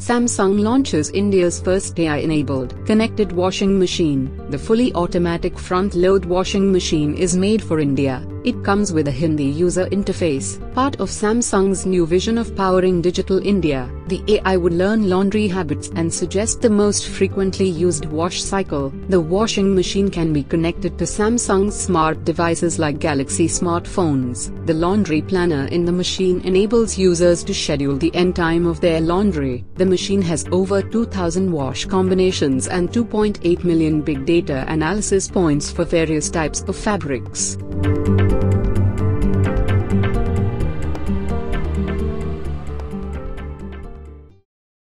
Samsung launches India's first AI-enabled connected washing machine. The fully automatic front-load washing machine is made for India. It comes with a Hindi user interface, part of Samsung's new vision of powering digital India. The AI would learn laundry habits and suggest the most frequently used wash cycle. The washing machine can be connected to Samsung's smart devices like Galaxy smartphones. The laundry planner in the machine enables users to schedule the end time of their laundry. The machine has over 2000 wash combinations and 2.8 million big data analysis points for various types of fabrics.